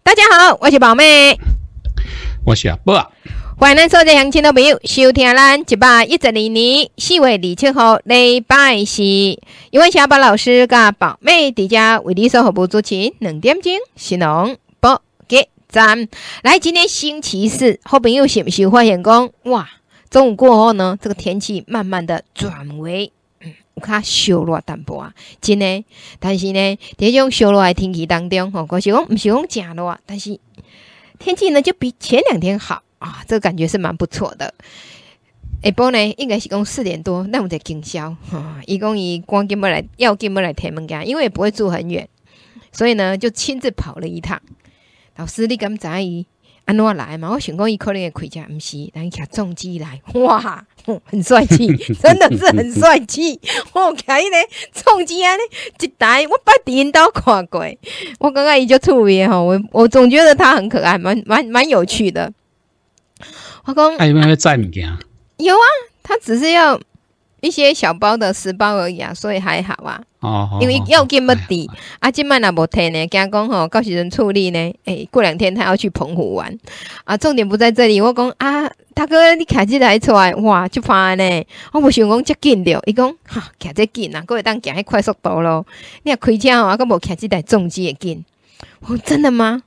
大家好，我是宝妹，我是阿伯。欢迎咱所有乡亲的朋友收听咱一百一十二年四月二七号礼拜四，因为小宝老师甲宝妹伫遮为你所服务主持两点钟，新农报给站。来，今天星期四，好朋友是不是发现讲，哇，中午过后呢，这个天气慢慢的转为有较小热淡薄啊，真的。但是呢，这种小热的天气当中，吼，可是讲毋是讲诚热，但是天气呢就比前两天好。啊，这个感觉是蛮不错的。下晡呢，应该是讲四点多，那我在经销啊，一共以光进不来，要进不来天门家，因为也不会住很远，所以呢就亲自跑了一趟。老师，你敢知伊安怎来嘛？我想讲伊可能会开车，毋是，但伊骑重机来，哇，很帅气，真的是很帅气。我看伊咧创机安尼一台，我把电刀看过，我刚刚伊就特别哈，我我总觉得他很可爱，蛮蛮蛮有趣的。我讲，他有没有载物件？有啊，他只是要一些小包的十包而已啊，所以还好啊。哦，因为要金要挃啊，今麦那无摕呢，惊讲吼，到时阵处理呢，诶，过两天他要去澎湖玩啊。重点不在这里，我讲啊，大哥，你开这台出来，哇，就怕呢。我无想讲遮紧着，伊讲哈，开这紧啊，各会当行迄快速度咯。你若开车吼，我无开这台重机会紧。我真的吗？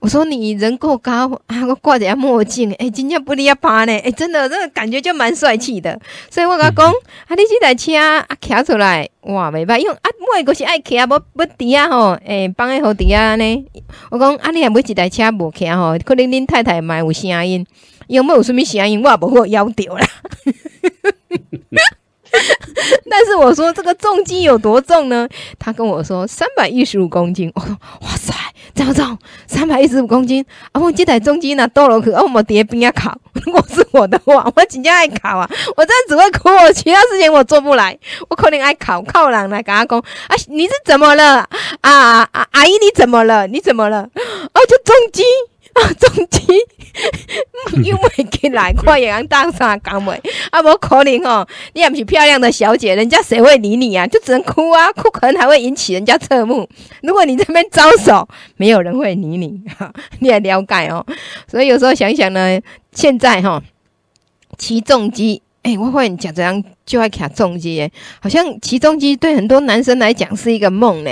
我说你人够高啊，我挂着墨镜，哎，真正不离啊怕呢，哎，真的，这个感觉就蛮帅气的。所以我甲讲，啊，你这台车啊，骑出来，哇，袂歹，因为啊，每个是爱骑啊，无不抵啊吼，哎，放在好抵啊呢。我讲啊，你若买一台车无骑吼，可能恁太太嘛有声音，有没有什么声音，我也无好要着啦。但是我说这个重机有多重呢？他跟我说三百一十五公斤。我 说哇塞，这么重，三百一十五公斤啊！我这台重机呢，倒落去，我冇叠冰啊烤。如果是我的话，我真正爱烤啊！我真的只会哭，其他事情我做不来。我可能爱烤，靠人来跟他讲啊，你是怎么了？啊啊阿姨，你怎么了？你怎么了？啊，就重啊。总之，又袂起来，看也人当啥讲袂，啊，无可能哦，你也不是漂亮的小姐，人家谁会理你啊？就只能哭啊，哭可能还会引起人家侧目。如果你这边招手，没有人会理你，你也了解哦。所以有时候想想呢，现在哈起重机，哎，我发现讲这样就爱骑重机，哎，好像起重机对很多男生来讲是一个梦呢。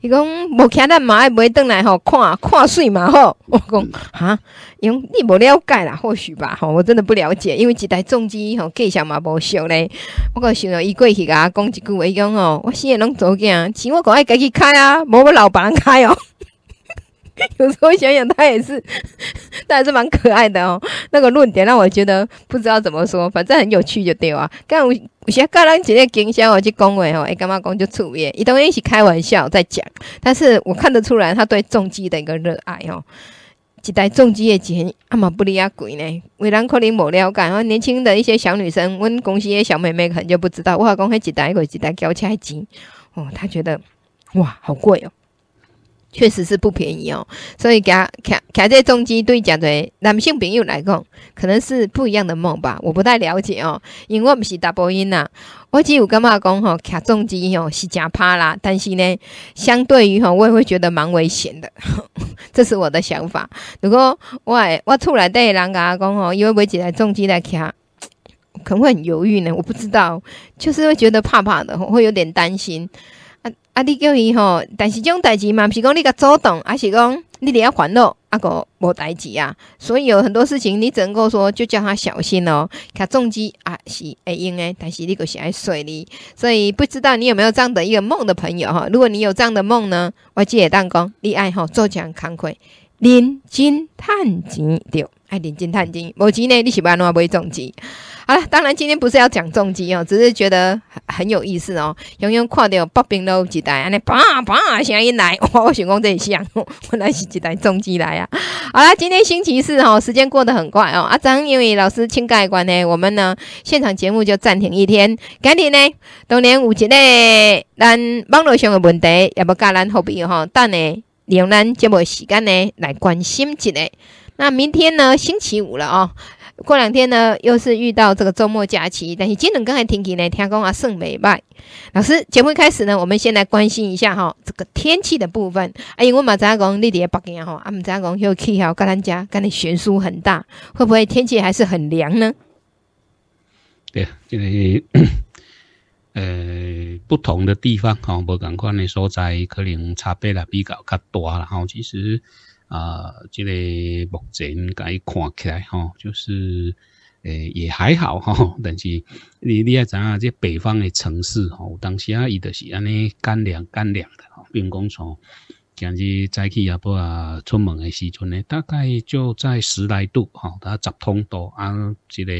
伊讲无徛咱嘛爱买倒来吼，看看水嘛吼。我讲哈，伊讲你无了解啦，或许吧吼，我真的不了解，因为一台重机吼价钱嘛无俗咧。我个想着伊过去甲我讲一句话，伊讲吼，我死诶拢做囝，钱我讲爱家己开啊，无要老别人开哦。有时候想想，他也是，他还是蛮可爱的哦。那个论点让我觉得不知道怎么说，反正很有趣就对啊。刚有有些个人直接经销我去恭维哦，哎，干嘛讲就出面，伊当然是开玩笑在讲，但是我看得出来他对重机的一个热爱哦。一台重机的钱阿嘛不离啊贵呢，为人可能无了解哦。年轻的一些小女生，阮公司的小妹妹可能就不知道，我讲迄一台个一台交车钱哦，她觉得哇好贵哦。确实是不便宜哦，所以他开开这重机对讲的男性朋友来讲，可能是不一样的梦吧。我不太了解哦，因为我不是大波音呐。我只有干嘛讲吼，开重机吼是假怕啦，但是呢，相对于吼，我也会觉得蛮危险的。这是我的想法。如果我我出来带人家讲吼，因为买几台重机来卡，可能会很犹豫呢。我不知道，就是会觉得怕怕的，会有点担心。啊啊！你叫伊吼，但是种代志嘛，毋是讲你甲主动，而是讲你得要烦恼，啊个无代志啊。所以有很多事情，你只能够说，就叫他小心哦。卡重击啊是会用诶，但是你个是爱水哩。所以不知道你有没有这样的一个梦的朋友哈？如果你有这样的梦呢，我记得当讲你爱吼做奖慷慨，认真探钱着，爱认真探钱，无钱呢，你是要安怎买重机？好了，当然今天不是要讲重击哦，只是觉得很很有意思哦。永远看到北冰楼几台，安尼叭叭声音来，哇！我想讲这像，我来是几台重击来啊。好了，今天星期四哈，时间过得很快哦。阿张因为老师请假关呢，我们呢现场节目就暂停一天。今天呢，当然有一个咱网络上的问题，要不教咱后边哈，等呢利用咱节目时间呢来关心一下。那明天呢，星期五了哦。过两天呢，又是遇到这个周末假期，但是今天刚才天气呢，听讲啊圣美拜。老师，节目开始呢，我们先来关心一下哈，这个天气的部分。哎，因为马扎讲你伫北京哈，啊马扎讲又气候，跟咱家跟你悬殊很大，会不会天气还是很凉呢？对，这个呃不同的地方哈，无共款的所在，可能差别啦比较较大啦哈。其实啊，这个目前该看起来哈，就是诶也还好哈。但是你你也知影，这北方的城市哈，当时啊伊就是安尼干凉干凉的哈，并讲从今日早起啊不啊出门的时阵呢，大概就在十来度哈，它十通度啊，这个。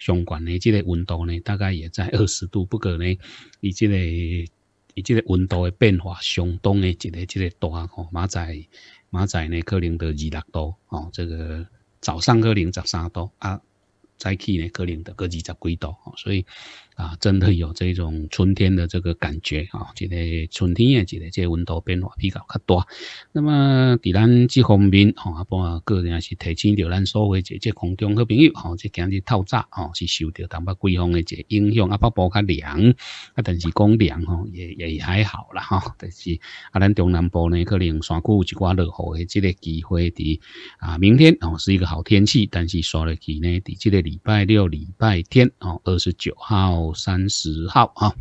相关的这个温度呢，大概也在二十度，不过呢，以这个以这个温度的变化相当的一个这个大吼，马仔马仔呢可能得二六度哦，这个早上可能十三度啊。再去呢，可能得个二十几度哦，所以啊，真的有这种春天的这个感觉啊，这个春天的这个这温度变化比较较大。那么，伫咱这方面，吼，啊，包个人也是提醒着咱所有这这空中好朋友，吼，这今日透早，吼，是受到东北季风的这影响，啊，北部较凉，啊，但是讲凉，吼，也也还好啦，吼，但是啊，咱中南部呢，可能山区有一寡落雨的这个机会伫啊，明天哦是一个好天气，但是刷落去呢，伫这个。礼拜六、礼拜天哦，二十九号、三十号啊，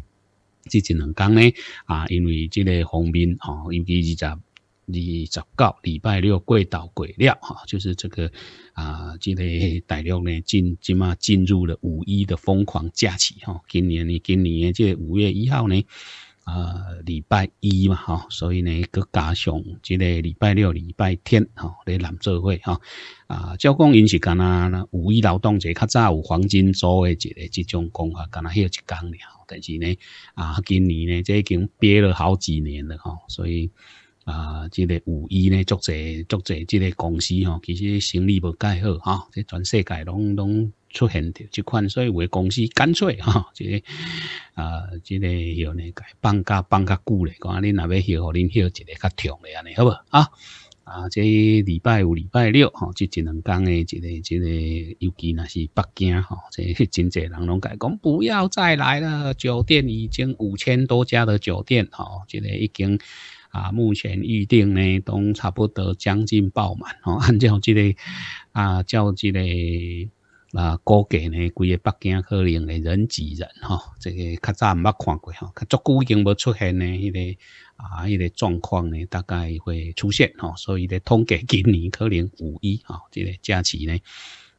这几两天呢啊，因为这个方面哦，尤其二十、二十九礼拜六过到过了哈，就是这个啊，这个大陆呢进即嘛进入了五一的疯狂假期哈，今年呢，今年这五月一号呢。啊，礼拜一嘛，哈，所以呢，佮加上即个礼拜六、礼拜天，哈，来南做会，哈，啊，照讲因是干那五一劳动节较早有黄金周的一个即种讲法，干那歇一工了，但是呢，啊，今年呢，这已经憋了好几年了，哈，所以啊，即个五一呢，足侪足侪即个公司，吼，其实生意无介好，哈，这全世界拢拢。出现着即款，所以为公司干脆哈，即个啊，即个休呢，改放假放较久咧，讲恁若要休，互恁休一个较长咧安尼，好无啊？啊，即礼拜五、礼拜六吼，即一两工诶，一个、一个，尤其若是北京吼，即真侪人拢改讲不要再来了，酒店已经五千多家的酒店吼，即个已经啊，目前预定呢都差不多将近爆满哦，按照这个啊，照这个。啊，估计呢，规个北京可能会人挤人吼，这个较早毋捌看过吼，较足久已经无出现呢，迄个啊，迄个状况呢，大概会出现吼，所以咧统计今年可能五一吼，这个假期呢，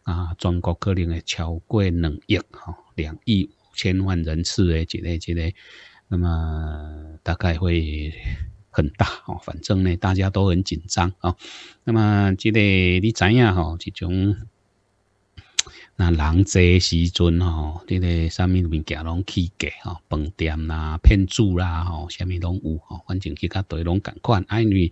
啊，全国可能会超过两亿吼，两亿五千万人次的一个一个，那么大概会很大哦，反正呢，大家都很紧张啊，那么这个你知影吼，这种。那人济时阵吼，这个啥物物件拢起价吼，饭店啦、骗子啦吼，啥物拢有吼，反正去甲对拢共款，啊因为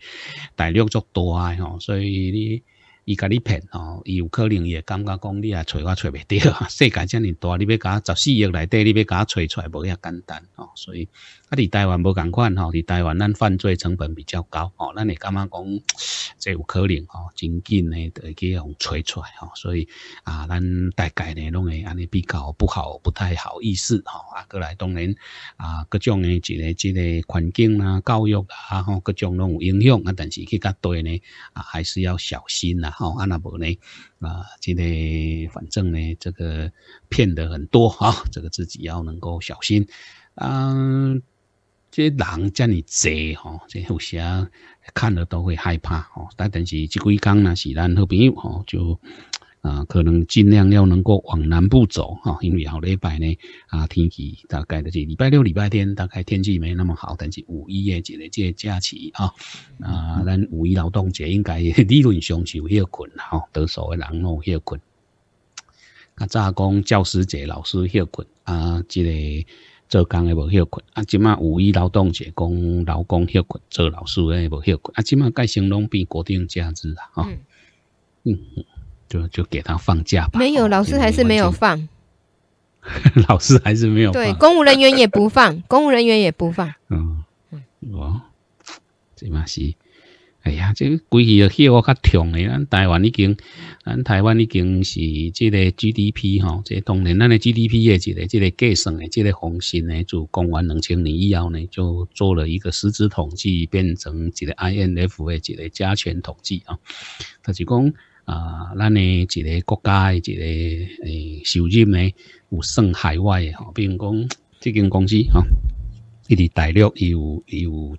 大陆足大吼，所以你。伊甲你骗吼，伊有可能也感觉讲你也找我找袂着，世界遮尔大，你要甲十四亿内底，你要甲找出来无遐简单吼，所以啊，伫台湾无共款吼，伫台湾咱犯罪成本比较高吼，咱会感觉讲 这有可能吼，真紧呢会去互找出来吼，所以啊，咱大概呢拢会安尼比较不好，不太好意思吼，啊，过来当然啊，各种诶一个即个环境啦、教育啦吼，各种拢有影响啊，但是去甲对呢啊，还是要小心啦。哦，安那无呢？啊，这个反正呢，这个骗的很多哈，这个自己要能够小心。嗯，这人叫你贼哈，这有时看了都会害怕哦。但但是这几工呢，是咱好朋友哈，就。啊，可能尽量要能够往南部走哈，因为好礼拜呢啊，天气大概的这礼拜六、礼拜天大概天气没那么好，但是五一的这个这假期啊，啊，咱五一劳动节应该理论上是有休困哈，多数的人拢休困。啊，早讲教师节老师休困啊，这个做工的无休困啊，即马五一劳动节讲劳工休困，做老师的无休困啊，即马改成拢变国定假日啊，哈，嗯。就就给他放假吧。没有，老师还是没有放。老师还是没有。对，公务人员也不放，公务人员也不放。嗯，哇，这嘛是哎呀，这规气个血我较痛的，咱台湾已经，咱台湾已经是这个 GDP 吼，这当然咱的 GDP 诶一个这个计算的这个方式呢，就公元两千年以后呢，就做了一个实质统计，变成一个 INF 的一个加权统计啊，就是讲啊，咱诶一个国家诶一个诶收入呢，有算海外诶吼，比如讲即间公司吼，伊伫大陆伊有伊有。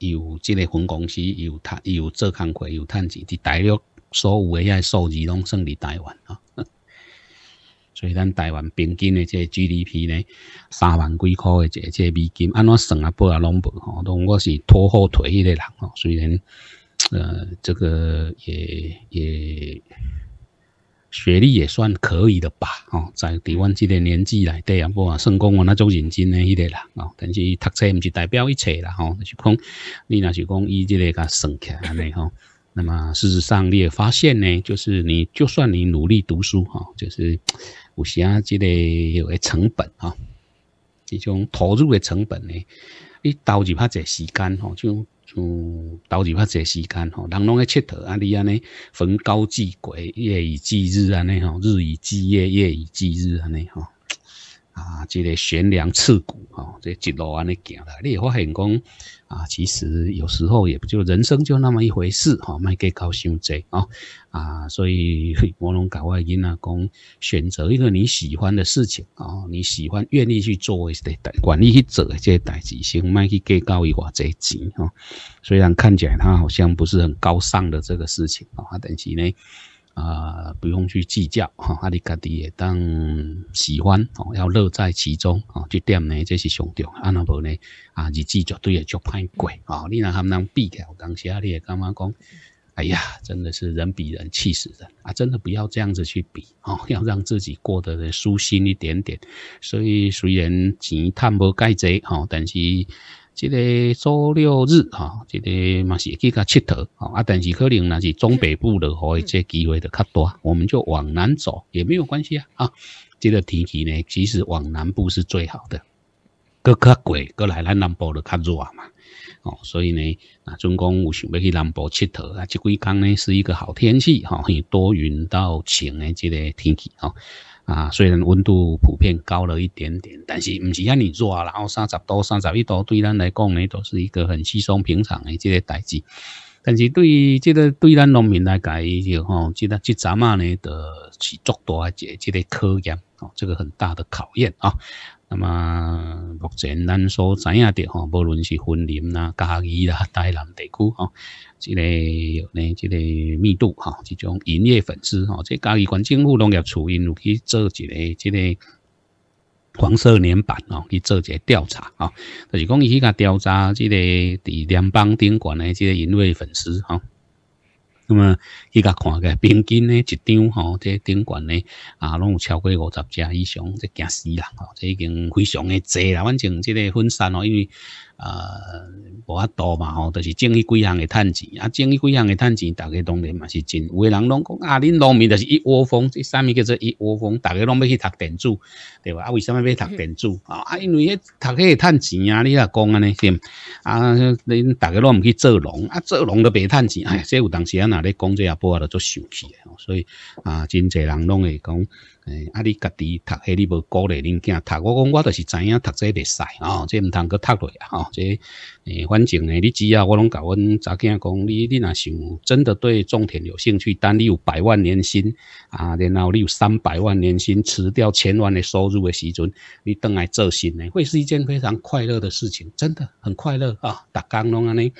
有即个分公司，有趁有做工课，有趁钱。伫大陆所有诶遐数字拢算伫台湾啊。所以咱台湾平均诶即个 GDP 呢，三万几箍诶即个即美金，安怎算啊？报啊拢无吼。拢我是拖后腿迄个人吼。虽然呃，这个也也。学历也算可以的吧，哦，在台湾这个年纪来对啊，不啊，算讲我那种认真的迄个啦，哦，但是读册毋是代表一切啦，吼，就是讲你若是讲以这个甲算起来呢，吼，那么事实上你也发现呢，就是你就算你努力读书，哈，就是有时啊，这个有个成本哈，这种投入的成本呢，你投入较侪时间，吼，就。就，投入较侪时间吼，人拢爱佚佗，啊，你安尼逢高祭鬼，夜以继日安尼吼，日以继夜，夜以继日安尼吼，啊，即个悬梁刺股吼，这一路安尼行来，你会发现讲。啊，其实有时候也不就人生就那么一回事哈，卖给高兴这啊啊，所以我拢搞外因啊，讲选择一个你喜欢的事情啊，你喜欢愿意去做的代管理去做这些代志，先卖去给高一寡这钱哈。虽然看起来它好像不是很高尚的这个事情啊，但是呢。啊，不用去计较哈，阿里家己也当喜欢哦，要乐在其中哦，这点呢这是上重要。啊，那无呢啊，日子绝对也足歹过啊。你若他们能比较，当时啊，你也干嘛讲？哎呀，真的是人比人气死人啊！真的不要这样子去比哦，要让自己过得舒心一点点。所以虽然钱赚无介济哈，但是。这个周六日哈，这个嘛是去甲佚佗啊，但是可能那是中北部的话，这机会的较多，我们就往南走也没有关系啊啊。这个天气呢，其实往南部是最好的，搁较贵，搁来咱南部就较热嘛。哦，所以呢，啊，中公有想要去南部佚佗啊，这几天呢是一个好天气哈，多云到晴的即个天气哈。啊，虽然温度普遍高了一点点，但是唔是遐尼热，然后三十度、三十一度对咱来讲呢，都是一个很稀松平常的这个代志。但是对于这个对咱农民来讲，就吼，这个这阵嘛呢，的是足大一这个考验，哦，这个很大的考验啊。那么目前咱所知影的吼，无论是森林啦、嘉义啦、台南地区吼。这个呢，这个密度哈，这种营业粉丝哈，这嘉义县政府农业处因有去做一个这个黄色年版哦，去做一个调查啊，就是讲伊去甲调查这个伫联邦顶管的这个营业粉丝哈。那么伊甲看个平均呢，一张吼，这顶管呢啊，拢有超过五十只以上，这惊死人吼，这已经非常的济啦。反正这个分散哦，因为。啊，无法度嘛吼，就是种迄几项诶趁钱，啊，种迄几项诶趁钱，逐个当然嘛是真。有诶人拢讲啊，恁农民就是一窝蜂，这啥物叫做一窝蜂？逐个拢要去读电子，对吧？啊，为什么要读电子？啊，啊，因为迄读迄会趁钱啊，你若讲安尼先，啊，恁逐个拢毋去做农，啊，做农都袂趁钱，哎，这有当时啊，若咧讲这下波啊，都做生气诶，所以啊，真侪人拢会讲。诶，啊！你家己读，迄你无鼓励恁囝读。我讲，我就是知影读这袂使哦，这毋通搁读落啊！吼，这诶，反正诶，你只要我拢甲阮查囝讲，你你若想真的对种田有兴趣，但你有百万年薪啊，然后你有三百万年薪，辞掉千万的收入的时阵，你倒来做新呢，会是一件非常快乐的事情，真的很快乐啊！逐工拢安尼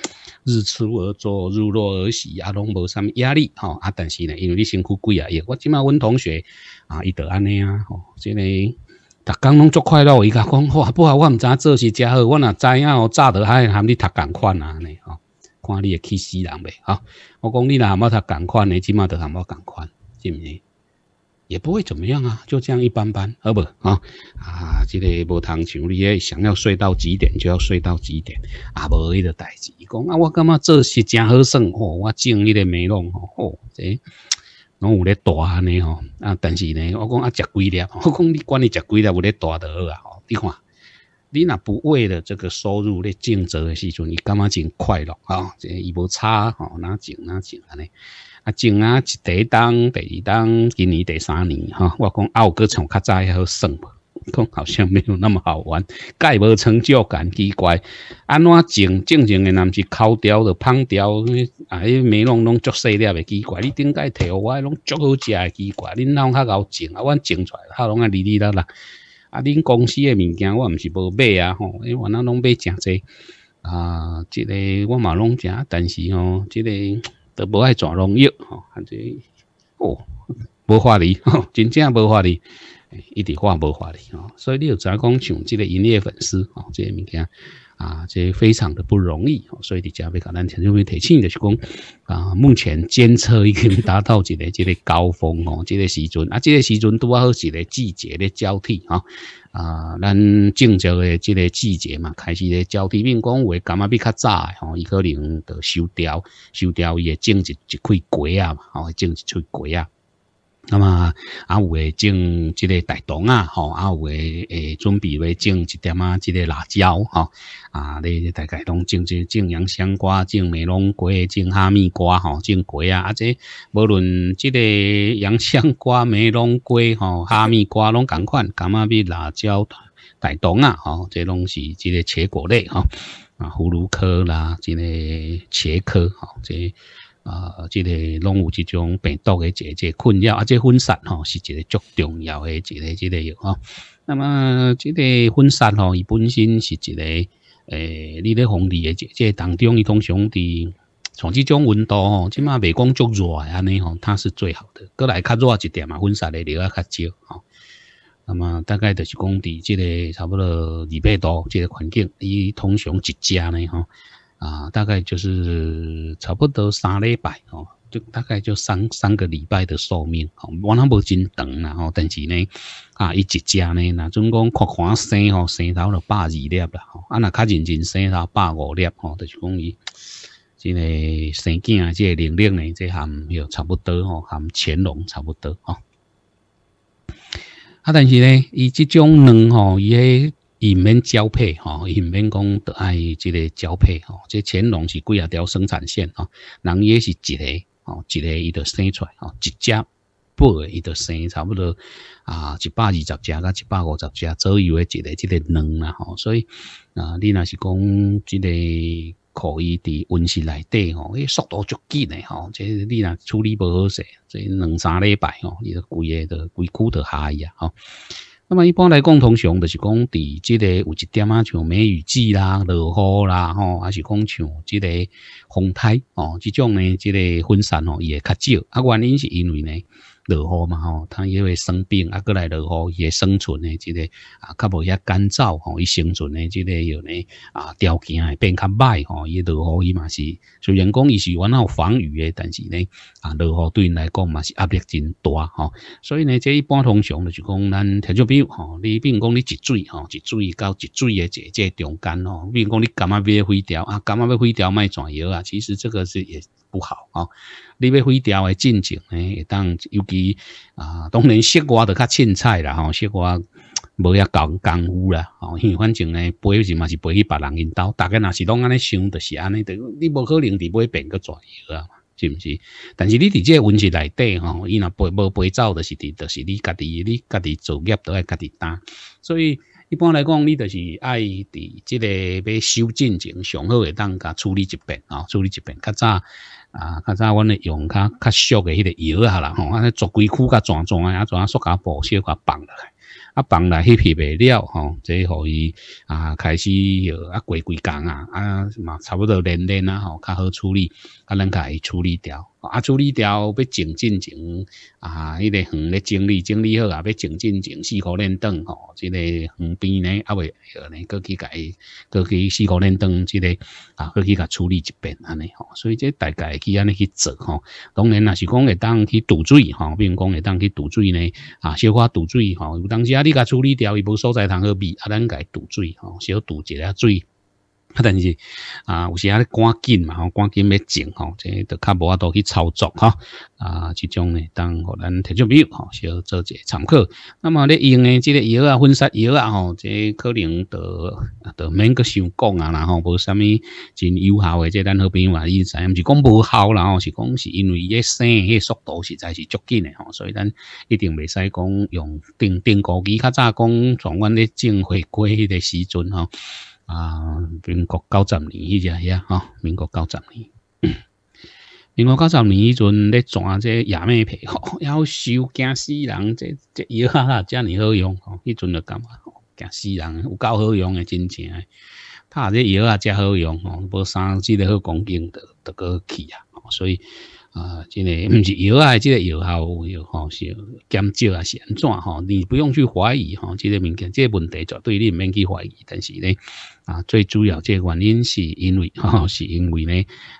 日出而作，日落而息啊，拢无啥物压力吼啊！但是呢，因为你辛苦贵啊，我即马阮同学。啊，伊得安尼啊，吼，即个逐工拢足快乐。伊甲讲，哇，不好，我毋知影做是真好。我若知影哦，早着还含你读共款啊，安尼吼，看你会气死人袂？吼，我讲你若含我读共款的，起码得含我共款，是毋是？也不会怎么样啊，就这样一般般，好不？啊啊，即个无通像你诶，想要睡到几点就要睡到几点，啊，无迄个代志。伊讲啊，我感觉做是真好耍，吼，我种迄个美容，吼，吼，这。拢有咧大安尼吼，啊，但是呢，我讲啊，食几粒，我讲你管你食几粒，有咧大得好啊，吼，你看，你若不为了这个收入咧竞争的时阵，你感觉真快乐啊？这伊无差吼，哪种哪种安尼？啊，种啊，第一档、第二档，今年第三年哈，我讲啊，有个像较早还好算无？讲好像没有那么好玩，介无成就感，奇怪。安怎种种种的，若毋是抠掉的、胖掉，啊，迄梅拢拢足细粒的奇怪。你顶解摕互我拢足好食的奇怪，恁拢较敖种啊，阮种出来，较拢啊哩哩啦啦。啊，恁公司的物件我毋是无买啊吼，因为我那拢买诚济啊，即个我嘛拢食，但是吼，即个都无爱转农药吼，反正哦，无法力吼，真正无法力。一点话无法力哦，所以你有知影讲像这个营业粉丝哦，这些物件啊，这非常的不容易哦，所以伫遮要甲咱听众朋友提醒就是讲啊，目前监测已经达到一个 这个高峰哦，这个时阵啊，这个时阵拄好一个季节的交替哈啊，咱正常的这个季节嘛，开始咧交替，变讲话感觉比较早诶吼，伊可能就收掉收掉伊的种一一块果啊嘛，吼种一喙果啊。那么啊，有诶种即个大冬啊，吼，啊有诶诶准备要种一点啊，即个辣椒，吼，啊，你大概拢种即种洋香瓜、种梅龙瓜、种哈密瓜，吼，种瓜啊，啊，即无论即个洋香瓜、梅龙瓜，吼，哈密瓜拢共款，感觉比辣椒、大冬啊，吼，即拢是即个茄果类，吼，啊，葫芦科啦，即个茄科，吼，这。啊，即个拢有即种病毒的这这困扰，啊，这分散吼是一个足重要的一个即个药吼。那么即个分散吼，伊本身是一个诶，你咧风力的这这当中，伊通常伫从即种温度吼，即码袂讲足热安尼吼，它是最好的。过来较热一点嘛，分散的流啊较少吼。那么大概就是讲伫即个差不多二百度即个环境，伊通常一只呢吼。啊，大概就是差不多三礼拜哦，就大概就三三个礼拜的寿命哦，我那无真长啦吼，但是呢，啊，伊一只呢，那总共看看生吼，生头就百二粒啦吼，啊，那较认真生头百五粒吼，就是讲伊即个生囝啊，即个年龄呢，即含有差不多吼，含乾隆差不多吼。啊，但是呢，伊即种卵吼，伊迄。伊免交配吼，伊免讲得爱即个交配吼，这乾隆是几啊条生产线吼，人也是一个吼，一个伊就生出来吼，一只八个伊就生差不多啊一百二十只甲一百五十只左右诶一个即个卵啦吼，所以啊，你若是讲即个可以伫温室内底吼，诶速度足紧诶吼，这你若处理无好势，这两三礼拜吼，你都规个都规躯都下去啊吼。那么一般来讲，通常就是讲，伫即个有一点啊，像梅雨季啦、落雨啦，吼，还是讲像即个风台哦，即种呢，即个分散哦，也较少。啊，原因是因为呢。落雨嘛吼，它也会生病，啊，过来落雨伊会生存的即个啊，较无遐干燥吼，伊生存的即个有呢啊条件会变较歹吼，伊落雨伊嘛是虽然讲伊是完好防雨的，但是呢啊落雨对因来讲嘛是压力真大吼，所以呢这一般通常就是讲咱听就比如吼，你比如讲你一水吼，一水到一水的这这中间吼，比如讲你感冒要毁掉啊，感冒要毁掉卖转药啊，其实这个是也不好啊。你要毁掉的进程呢，会当尤其啊，当然色瓜就较凊彩啦吼，色瓜无遐功功夫啦吼，因为反正呢，背是嘛是背去别人因兜，大家若是拢安尼想，就是安尼的，你无可能伫买变个转药啊，是毋是？但是你伫这温室内底吼，伊若背无背走，就是伫，就是你家己，你家己作业都爱家己担，所以一般来讲，你就是爱伫即个要收进程，上好诶当甲处理一遍啊，处理一遍较早。啊，较早阮咧用较较俗诶迄个药啊啦吼，安尼做几箍甲转转啊，转啊塑胶布小甲绑落来。啊，放来迄批袂了吼，即互伊啊开始诺啊过几工啊，啊嘛差不多练练啊吼，较好处理，啊咱甲伊处理掉，啊处理掉要静进前啊，迄个远咧整理整理好啊，要静进前四颗链灯吼，即个远边呢啊未后呢，过去甲伊过去四颗链灯即个啊，过去甲处理一遍安尼吼，所以这大概去安尼去做吼，当然若是讲会当去堵水吼，比如讲会当去堵水呢啊，小可堵水吼，有当时啊。你甲处理掉，伊无所在通好味，啊，咱甲伊堵水吼，小堵一下水，但是啊，有时啊咧赶紧嘛，吼，赶紧要整吼，这都较无法度去操作哈。啊，即种呢，当互咱听众朋友吼，小做者参考。那么咧用诶，即个药啊，粉刷药啊，吼，这可能都都免个想讲啊，然后无啥物真有效诶，即咱好朋友话意思，毋是讲无效啦，吼，是讲是因为伊生迄速度实在是足紧诶，吼，所以咱一定袂使讲用定定高机，较早讲从阮咧种回归迄个时阵吼。啊，民国九十年迄只遐吼，民国九十年，民国九十年迄阵咧转这亚美皮吼，要收惊死人，这这药啊，遮尔好用吼，迄阵就感觉吼，惊死人，有够好用诶，真正，拍这药啊，遮好用吼，无三即个好讲经的，得个去啊，所以。啊，这个毋是药啊，这个药效有吼是减少啊，是安怎吼？你不用去怀疑吼，这个物件，这个问题绝对你毋免去怀疑。但是呢，啊，最主要这个原因是因为吼，是因为呢，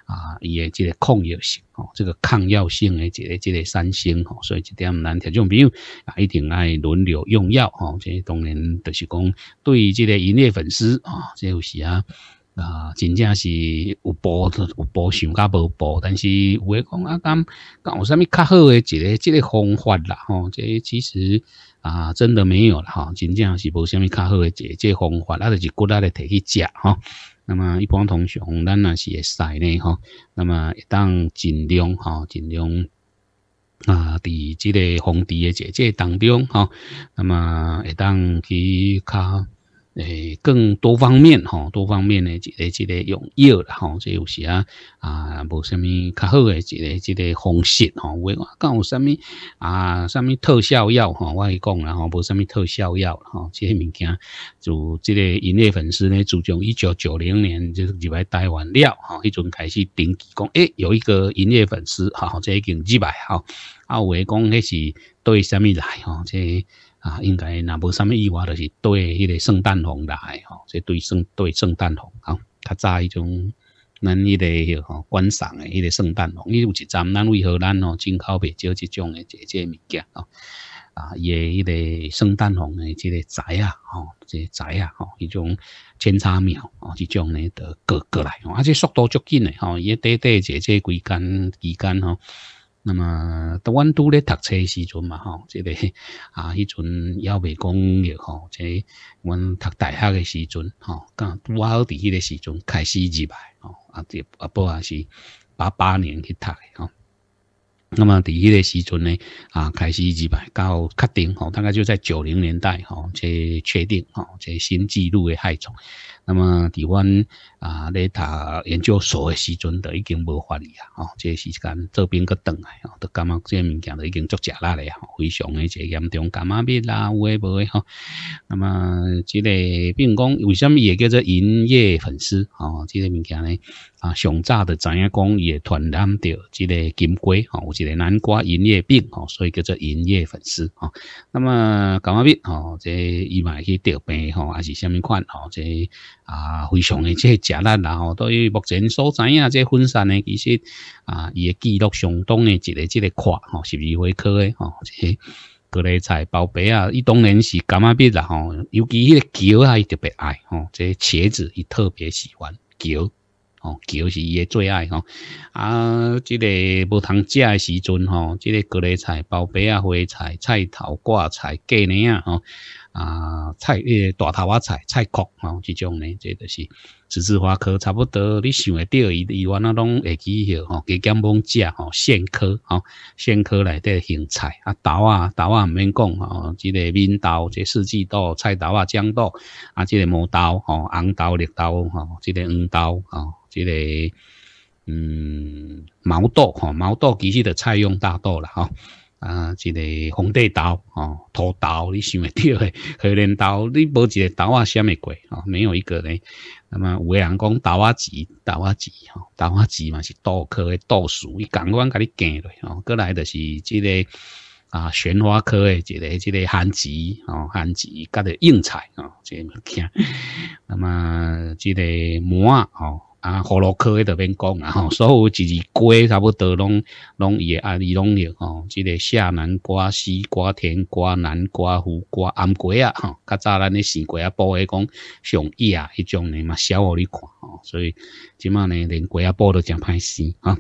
啊，伊诶这个抗药性吼，这个抗药性诶，这个这个三星吼，所以这点咱听众朋友啊，一定爱轮流用药吼。这当然就是讲对这个营业粉丝啊，这有时啊。啊，真正是有补有补想甲无补，但是有诶讲啊，敢敢有啥物较好诶一个即个方法啦，吼，这其实啊，真的没有啦，吼，真正是无啥物较好诶一个即个方法，啊，就是骨力咧摕去食，吼。那么一般同学，咱若是会使呢，吼，那么当尽量，吼，尽量啊，伫即个防治诶姐姐当中，吼，那么会当去较。诶，更多方面吼，多方面诶，一个一个用药啦吼，这有时啊啊，无啥物较好诶，一个一个方式吼，有讲有啥物啊，啥物特效药吼，我去讲啦吼，无啥物特效药吼，这些物件就这个营业粉丝呢，自从一九九零年就是入来台湾了吼，迄阵开始登记讲，诶，有一个营业粉丝吼，这已经几百吼，啊，有诶讲迄是对啥物来吼，这。啊，应该若无啥物意外，就是对迄个圣诞红来吼，即对圣对圣诞红吼，较早迄种咱迄个吼观赏诶，迄个圣诞红，伊有一站咱为何咱吼进口袂少即种诶即即物件吼，啊，伊诶迄个圣诞红诶即个仔啊，吼，即仔啊，吼，迄种千差苗哦，即种呢得过过来，而且速度足紧诶，吼，伊短短即即几间期间吼。那么，当阮拄咧读册时阵嘛，吼，即个啊，迄阵要未讲了吼，即阮读大学诶时阵，吼，刚拄好伫迄个时阵开始入来，吼，啊，即啊不也是八八年去读诶，吼。那么伫迄个时阵呢，啊，开始入来到确定，吼，大概就在九零年代，吼，即确定，吼，即新纪录诶害虫。那么，伫阮啊咧读研究所诶时阵，都已经无法哩啊！吼，即时间这边个等来，吼，都感觉即物件都已经足食力咧，吼，非常诶即严重感冒病啦，有诶无诶吼。那么，即个比如讲，为什么也叫做营业粉丝？吼，即个物件咧？啊，上早就知影讲伊会传染着即个金龟，吼，有一个南瓜营业病，吼，所以叫做营业粉丝，吼。那么感冒病，吼，即伊嘛去得病，吼，还是虾米款，吼，即。啊，非常诶，即食力啦吼，对于目前所知影即分散诶，其实啊，伊诶记录相当诶，一个这个快吼，十二回科诶吼，即各类菜包白啊，伊当然是感冒病啦吼，尤其迄个球啊，伊特别爱吼，即茄子伊特别喜欢球，吼球是伊诶最爱吼，啊，即个无通食诶时阵吼，即个各类菜包白啊，花菜、菜头、挂菜、芥泥啊吼。啊，菜诶，大头啊菜，菜壳吼，即种呢，这就是十字花科，差不多你想会到伊伊原那拢会记许吼，加减帮食吼，苋科吼，苋科内底型菜啊，豆啊，豆啊毋免讲吼，即个面豆，即四季豆，菜豆啊，豇豆啊，即个毛豆吼，红豆、绿豆吼，即个黄豆吼，即个嗯毛豆吼，毛豆其实的菜用大豆啦吼。啊，一个红地豆哦，土豆，你想会到诶？荷莲豆，你无一个豆啊，虾米贵哦？没有一个呢。那么有人讲豆啊籽，豆啊籽吼，豆啊籽嘛是豆科诶豆属，伊共阮甲你拣落哦。过来就是即个啊，玄花科诶，一个即个番薯哦，番薯甲个硬菜哦，即个物件。那么即个馍啊，哦。啊，葫芦科的免讲啊，吼，所有一二瓜差不多拢拢伊啊，伊拢有吼，即个夏南瓜、西瓜、甜瓜、南瓜、胡瓜、暗瓜啊，吼，较早咱咧西瓜啊，布诶讲上野迄种呢嘛，小互你看吼，所以即满呢连瓜啊布都诚歹死啊，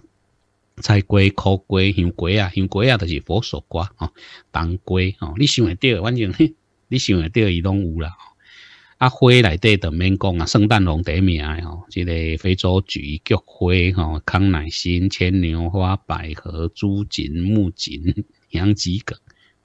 菜瓜、苦瓜、香瓜啊，香瓜啊，就是佛手瓜吼，冬瓜吼，你想会着，反正 你想会着伊拢有啦。吼啊，花内底就免讲啊，圣诞龙第一名诶吼，即个非洲菊、菊花吼、康乃馨、牵牛花、百合、朱槿、木槿、洋桔梗，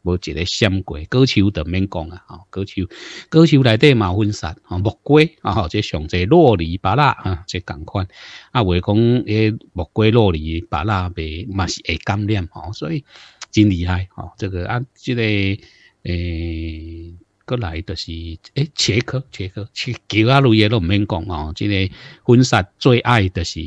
无一个闪过。果树就免讲啊，吼，果树果树内底嘛分散吼，木瓜啊，吼，即上济洛梨、芭乐啊，即共款啊，话讲诶，木瓜、洛梨、芭乐袂嘛是会感染吼，所以真厉害吼，这个啊，即个诶。过来就是诶，茄科，茄科，茄球啊类诶都毋免讲哦。即个婚纱最爱就是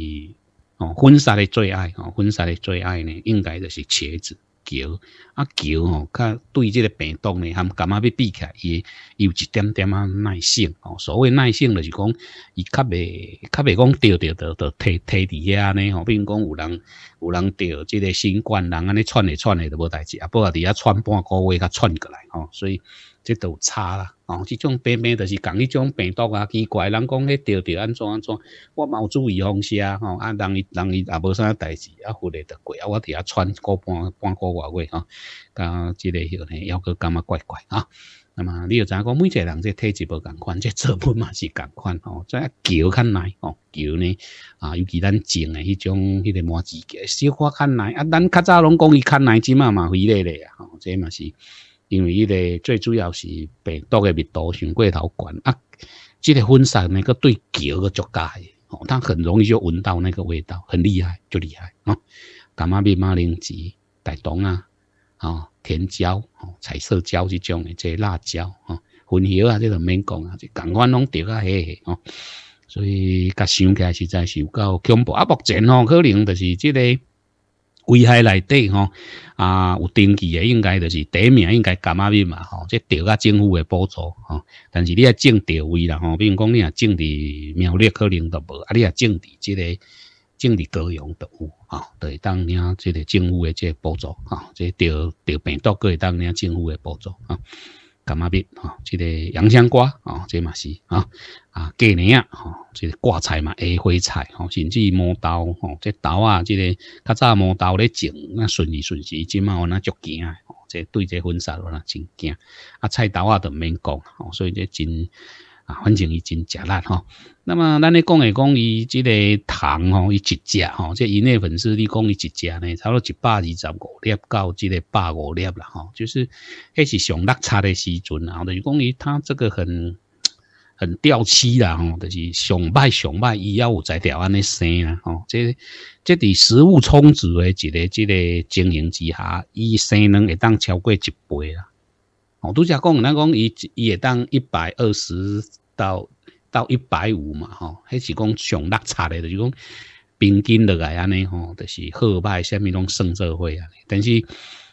哦，婚纱的最爱哦，婚纱的最爱呢，应该就是茄子球啊球吼，较对即个病毒呢，含感觉要比起来，伊有一点点啊耐性哦。所谓耐性就是讲，伊较袂较袂讲掉掉着着摕摕伫遐安尼吼。比如讲有人有人掉即个新冠，人安尼窜来窜来都无代志，啊，不过伫遐窜半个月，甲窜过来吼，所以。即都差啦，哦，即种病病就是讲迄种病毒啊，奇怪，人讲迄着着安怎安怎，我嘛有注意方式啊，吼，啊，人伊人伊也无啥代志，啊，忽略得过，啊，我伫遐喘个半半个外月吼，甲即个迄个呢，抑阁感觉怪怪啊。那么你又知影讲，每一个人即体质无共款，即做法嘛是共款吼，即桥较耐吼，桥呢啊，尤其咱种诶迄种迄个麻子嘅，小可较耐，啊，咱较早拢讲伊较耐，即嘛嘛回来咧啊，吼，即嘛是。因为伊个最主要是病毒的密度上过头悬啊，即个分散那个对桥个足佳诶，哦，它很容易就闻到那个味道，很厉害，就厉害哦。干嘛蜜马铃薯、大冬啊，哦，甜椒、哦，彩色椒这种诶，即辣椒哦，混合啊，这个免讲啊，就赶快拢调啊嘿嘿哦。所以甲想起来实在是有够恐怖啊！目前吼，可能就是即个。危害内底吼啊，有登记诶，应该就是第一名应该感冒病嘛吼，即得啊政府诶补助吼。但是你啊种地位啦吼，比如讲你啊种伫苗栗可能都无，啊你啊种伫即个种伫高雄都有吼，都会当领即个政府诶即个补助吼，即得得病毒个会当领政府诶补助吼。干嘛别吼，即个洋香瓜吼，这嘛是啊啊，过年啊吼，即个挂菜嘛，下花菜吼，甚至毛豆吼，这豆啊，即个较早毛豆咧种，那顺利顺时，即嘛我那足惊吼，这对这婚纱我那真惊，啊菜豆啊都免讲吼，所以这真。啊，反正伊真食力吼。那么咱咧讲诶，讲伊即个糖吼，伊一只吼，即因内粉丝，你讲伊一只呢，差不多一百二十五粒到即个百五粒啦吼，就是迄是上落差的时阵啊，就是讲伊它这个很很掉漆啦吼，就是上歹上歹，伊要有在条安尼生啦吼，即即伫食物充足诶一个即个经营之下，伊生能会当超过一倍啦。哦，拄则讲，咱讲伊伊会当一百二十到到一百五嘛，吼，迄是讲上落差的，就是讲平均落来安尼吼，就是好歹虾米拢算做伙啊。但是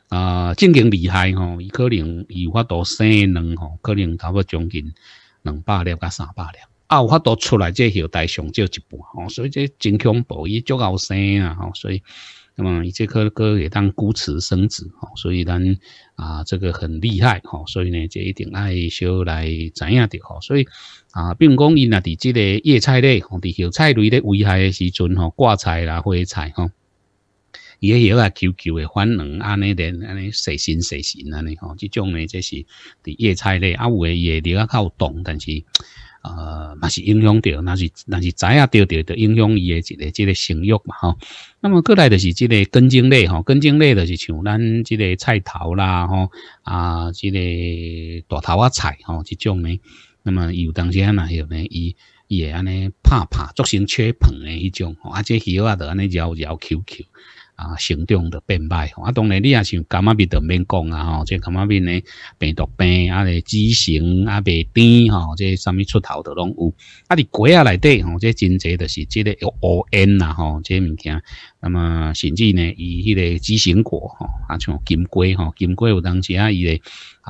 啊，正经厉害吼，伊可能伊有法度生卵吼，可能差不多将近两百粒甲三百粒，啊，有法度出来这后代上少一半吼，所以这真恐怖，伊足够生啊，吼，所以。那么以这颗歌也当孤雌生子哈，所以咱啊这个很厉害哈，所以呢这一定爱小来知影着哈，所以啊，比如讲伊那伫这个叶菜类吼，伫叶菜类咧危害的时阵吼，挂菜啦、花菜吼，伊迄叶啊 QQ 的反应安尼咧，安尼细心细心安尼吼，这种呢这是伫叶菜类啊，有诶叶粒啊较有动，但是。呃，嘛是影响着，那是那是知影着着着影响伊诶一个即个生育嘛吼。那么过来就是即个根茎类吼，根茎类就是像咱即个菜头啦吼啊，即个大头啊菜吼即种呢。那么有当时啊那有呢，伊伊会安尼拍拍做成缺盆诶迄种，啊这叶啊着安尼摇摇 Q Q。啊，行动的变歹，啊，当然你也是感冒病就免讲啊，吼，即感冒病呢，病毒病啊，咧畸形啊，袂甜吼，即啥物出头都拢有，啊，伫鸡啊内底吼，即真侪都是即个有乌烟呐，吼，即物件，那么甚至呢，伊迄个畸形果吼，啊，像金龟吼，金龟有当时啊伊诶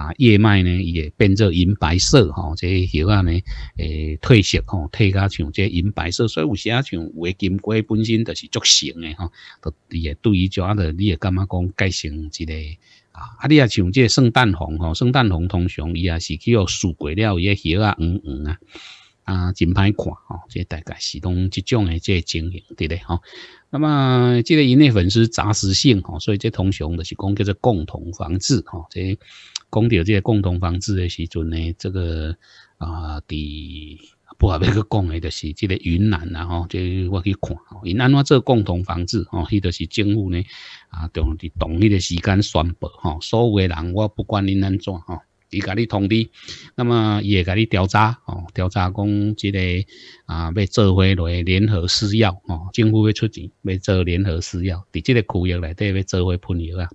啊叶脉呢伊会变做银白色吼，这叶啊呢诶褪色吼，褪甲像这银白色，所以有时啊像有诶金龟本身就是足性诶吼，都伊会对于种啊个，你会感觉讲改成一个啊，啊你啊像这圣诞红吼，圣诞红通常伊也是去互树过了伊个叶啊黄黄啊。啊，真歹看吼，这大概是拢即种诶，这情形对咧吼。那么，这个因为粉丝杂食性吼，所以这通常就是讲叫做共同防治吼。这讲到这个共同防治的时阵呢，这个啊，伫不好要去讲诶，就是这个云南然后这我去看，云南怎做共同防治吼，迄就是政府呢啊，同伫同一个时间宣布吼，所有诶人我不管恁安怎吼。伊甲你通知，那么伊会甲你调查哦，调查讲即个啊要做伙来联合施药哦，政府要出钱要做联合施药，伫即个区域内底要做伙喷药啊，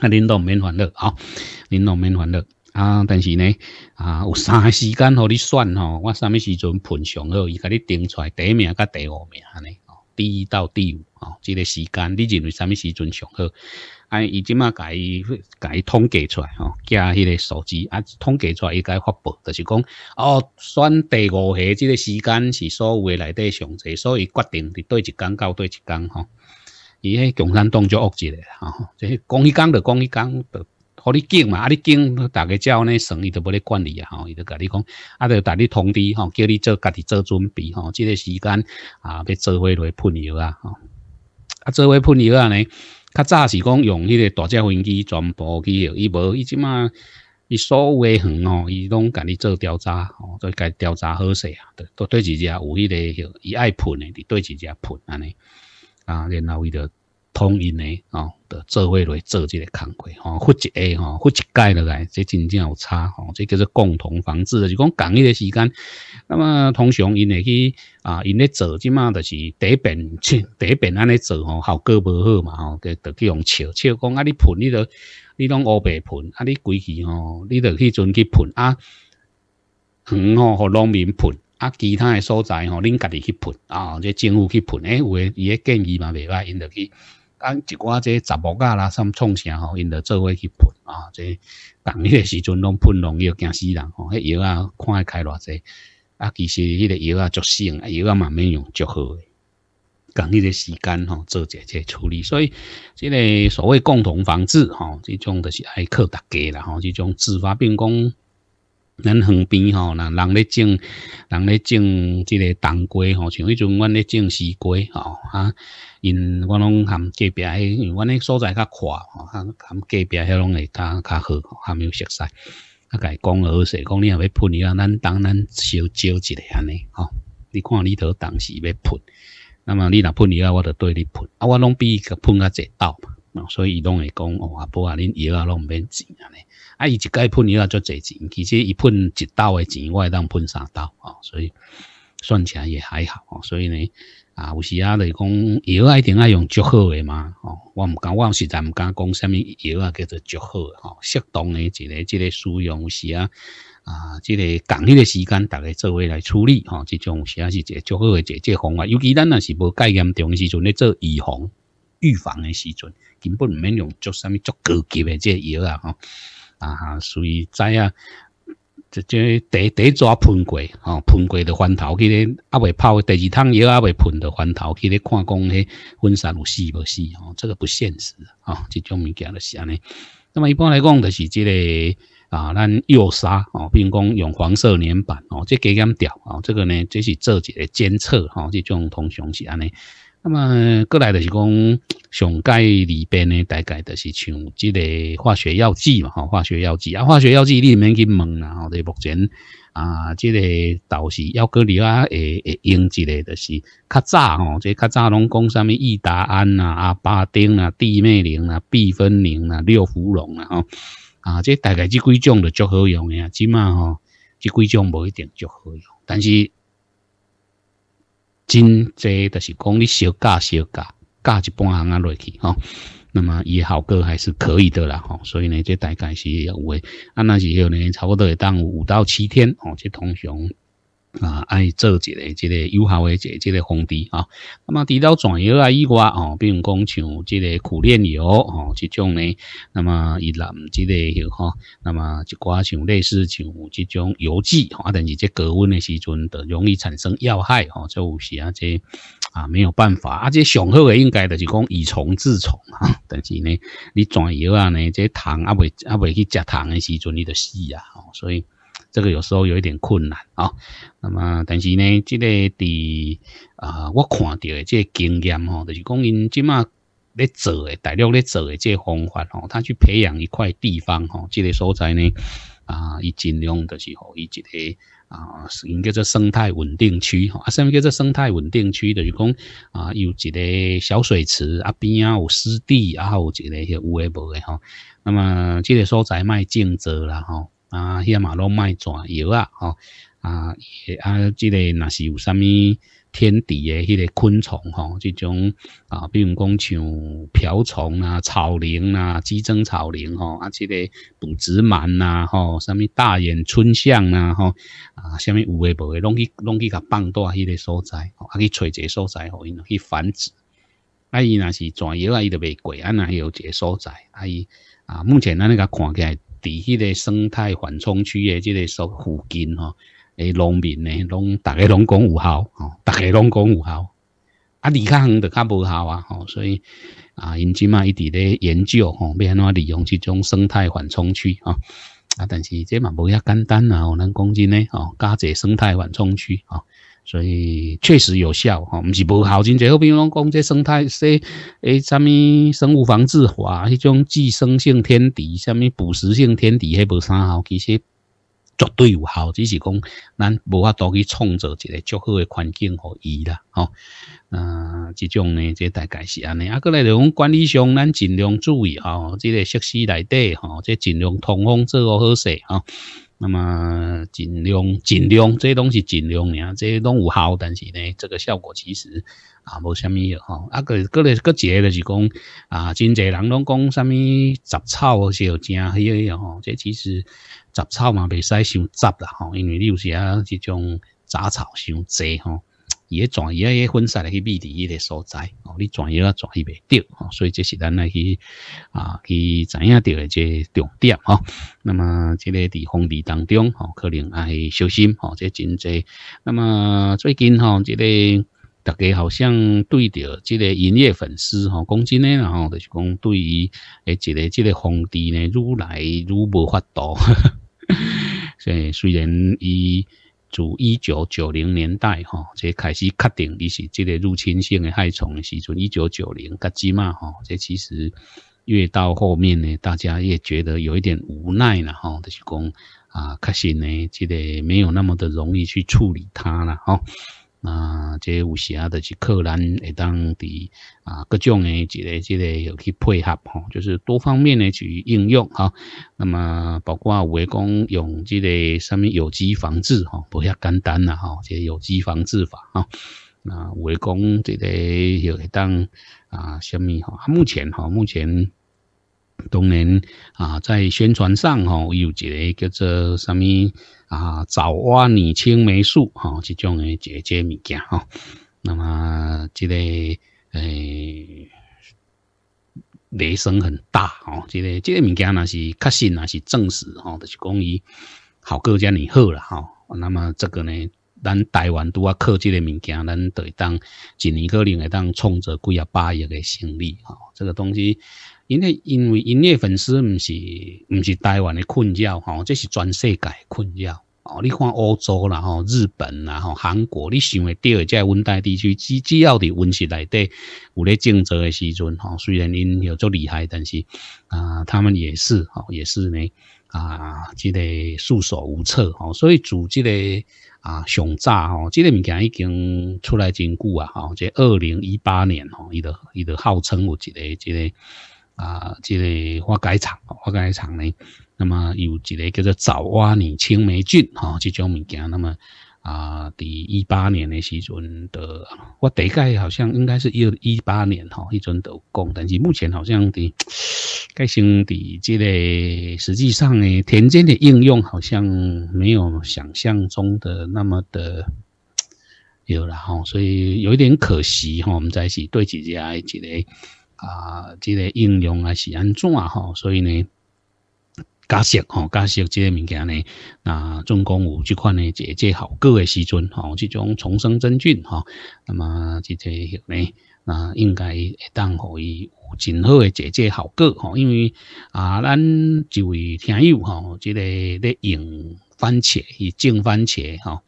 啊恁都毋免烦恼哦，恁都毋免烦恼。啊，但是呢啊有三个时间互你选吼，我啥物时阵喷上好，伊甲你定出来第一名甲第五名安尼，第一到第五哦，即个时间你认为啥物时阵上好？啊，伊即马甲伊甲伊统计出来吼，加迄个数字啊，统计出来伊该发布，就是讲哦，选第五下即个时间是所有诶内底上侪，所以决定伫对一工到对一工吼。伊迄共产党就恶一个吼，即讲一工就讲一工，互你拣嘛，啊你拣，逐个照呢算，伊都无咧管理啊吼，伊就甲你讲，啊就逐你通知吼，叫你做家己做准备吼，即个时间啊要做伙来喷药啊吼，啊做伙喷药啊呢。较早是讲用迄个大只飞机全部去，伊无伊即马伊所有诶远吼，伊拢甲你做调查吼，做甲调查好势啊，都对一只有迄个伊爱喷诶，伫对一只喷安尼啊，然后伊就统一诶吼。做伙来做这个工作吼，忽一下吼，忽一届落来，这真正有差吼，这叫做共同防治，就讲共迄个时间。那么通常因会去啊，因咧做即马就是第一遍，第一遍安尼做吼，效果无好嘛吼，就去用笑笑讲啊，你喷你都你拢乌白喷，啊你规气吼，你著去阵去喷啊，嗯吼互农民喷，啊其他诶所在吼，恁家己去喷啊，这政府去喷，诶有诶伊诶建议嘛袂歹，因着去。啊，一寡这杂木架啦，什创啥吼，因着做伙去喷啊，这共迄个时阵拢喷农药惊死人吼，迄药啊看会开偌济，啊，其实迄个药啊足性，药啊嘛免用足好诶，共迄个时间吼做这这处理，所以即个所谓共同防治吼，即种就是爱靠大家啦吼，即种自发并工。咱横边吼，人人咧种，人咧种即个冬瓜吼，像迄阵阮咧种西瓜吼，啊，因我拢含隔壁迄，因阮咧所在较宽吼，含含隔壁迄拢会较较好，含有熟悉，啊，甲伊讲好势，讲你若要喷伊啊，咱当咱小招一下安尼吼，你看你头当时要喷，那么你若喷伊啊，我就对你喷，啊，我拢比伊喷较济道嘛，所以伊拢会讲哦，阿婆啊，恁药啊拢毋免钱安尼。啊，伊一届喷药啊，足侪钱，其实伊喷一刀诶钱，我会当喷三刀哦，所以算起来也还好哦。所以呢，啊，有时啊，来讲药啊，一定要用足好诶嘛，哦，我毋敢，我实在毋敢讲啥物药啊叫做足好诶，吼，适当诶一个即个使用，有时啊，啊，即个共迄个时间，逐个做伙来处理，吼，即种有时啊是一个足好诶解决方法。尤其咱若是无介严重诶时阵咧做预防、预防诶时阵，根本毋免用足啥物足高级诶即个药啊，吼。啊，所以知影，这这第第一抓喷过，吼喷过的翻头去咧，啊未泡第二趟药啊未喷的翻头去咧，看讲迄粉尘有死无死，吼这个不现实，吼这种物件就是安尼。那么一般来讲，就是这个啊，咱诱杀，哦，比如讲用黄色粘板，哦，这加减掉，哦，这个呢，这是做一个监测，吼这种通常是安尼。那么过来就是讲上界里边呢，大概就是像即个化学药剂嘛，吼，化学药剂啊，化学药剂你免去问啦，吼，对目前啊，即个倒是要搁里啊，会会用一个就是较早吼，即较早拢讲啥物益达胺啊、阿巴丁啊、地魅灵啊、必分灵啊、六氟龙啊，吼啊，即大概即几种就足好用诶，即码吼，即几种无一定足好用，但是。真济就是讲你小加小加，加一半行啊落去吼，那么伊效果还是可以的啦吼，所以呢，这大概是有诶，啊那是有呢，差不多会当五到七天哦，这通常啊，爱做一个即个有效的一个方地啊。那么除了转药啊以外哦，比如讲像即个苦练油哦，即种呢，那么伊南即个药吼，那么一寡像类似像即种油剂啊，但是即高温的时阵，就容易产生药害吼，就有时啊即啊没有办法，啊即上好的应该就是讲以虫治虫啊，但是呢，你转药啊呢，即糖啊未啊未去食糖的时阵，你就死啊，所以。这个有时候有一点困难啊，那么但是呢，这个伫啊，我看到的这经验吼，就是讲因即马咧做的，大陆咧做的这方法吼，他去培养一块地方吼，这个所在呢啊，伊尽量就是吼，伊一个啊，应叫做生态稳定区吼，啊，什么叫做生态稳定区？就是讲啊，有一个小水池啊，边啊有湿地啊，有一个有诶无诶吼，那么这个所在卖种植啦吼。啊，遐嘛拢卖蛇药啊，吼啊，啊，即个若是有啥物天敌诶，迄个昆虫吼，即种啊，比如讲像瓢虫啊、草蛉啊、鸡胗草蛉吼，啊，即个捕殖螨呐，吼，啥物大眼春象呐，吼啊，啥物有诶无诶，拢去拢去甲放大迄个所在，啊，去找一个所在，互因去繁殖。啊，伊若是蛇药啊，伊就袂贵，啊，若有一个所在，啊，伊啊，目前咱那个看起来。伫迄个生态缓冲区诶，即个所附近吼，诶，农民呢，拢逐个拢讲有效，吼，逐个拢讲有效，啊，离较远就较无效啊，吼，所以啊，因即嘛一直咧研究吼，要安怎利用即种生态缓冲区啊，啊，但是这嘛无遐简单啊，咱讲真呢，吼，加这生态缓冲区啊。所以确实有效哈，毋是无效。真侪好比如讲，这生态说诶，啥物生物防治法，迄种寄生性天敌，啥物捕食性天敌，迄无啥效，其实绝对有效。只是讲咱无法度去创造一个足好诶环境互伊啦，吼。嗯，即种呢，这大概是安尼。啊，过来就讲管理上，咱尽量注意吼，即个设施内底吼，这尽量通风做好势吼。那么尽量尽量，这些东西尽量呢，这些拢有效，但是呢，这个效果其实啊无虾米吼。啊个个咧个一个就是讲啊，真济人拢讲虾米杂草是有正迄个吼，这其实杂草嘛袂使伤杂啦吼，因为你有时啊这种杂草伤济吼。伊个转移啊，伊分散来去秘伫伊个所在哦，你转移啊转移袂着哦，所以这是咱来去啊去知影着的这重点吼。那么这个伫荒地当中吼，可能爱小心吼，这真济。那么最近吼，这个大家好像对着这个营业粉丝吼，讲真诶，然后就是讲对于诶一个这个荒地呢，愈来愈无法度。所以虽然伊。自一九九零年代，哈，这开始确定伊是这个入侵性的害虫的时阵，一九九零，噶起嘛，哈，这其实越到后面呢，大家越觉得有一点无奈了，哈，就是讲啊，确实呢，这个没有那么的容易去处理它了，哈。啊，这有时啊，就是客人会当伫啊各种诶，一个一个有去配合吼，就是多方面的去应用哈。那么包括有诶讲用这个上面有机防治哈，不遐简单啦哈，这有机防治法哈。那有诶讲这个有当啊，什么哈？目前哈，目前。当然啊，在宣传上吼，有一个叫做什么啊，早蛙女青霉素哈，这种的这这物件哈。那么这个诶，雷声很大哦，这个这个物件呢是确实那是证实哈，就是讲伊好个家你好了哈。那么这个呢，咱台湾都要靠这个物件，咱得当一年可能会当创造几啊百亿的生意哈。这个东西。因为因为音乐粉丝毋是毋是台湾的困扰吼，这是全世界困扰哦。你看欧洲啦吼，日本啦吼，韩国，你想会到在温带地区，只只要伫温室内底有咧种植的时阵吼，虽然因有足厉害，但是啊，他们也是吼，也是呢啊，即个束手无策吼。所以主即个啊上早吼，即个物件已经出来真久啊吼，即二零一八年吼，伊都伊都号称有一个即个。啊，这个化改厂，化改厂呢，那么有一个叫做早蛙拟青霉菌，哈，这种物件，那么啊，第一八年的时阵的，我大概好像应该是一一八年哈，一阵都讲，但是目前好像的盖兄弟，这个实际上呢，田间的应用好像没有想象中的那么的有了哈，所以有一点可惜哈。我们在一起对几家这个啊，这个应用啊是安怎哈？所以呢，加设吼，加设即个物件呢，那总共有即款呢，这这好个的时阵哈，这种重生真菌哈，那么即个呢。那应该会当可以有真好诶解解效果吼，因为啊，咱一位听友吼，即个咧用番茄，伊种番茄吼，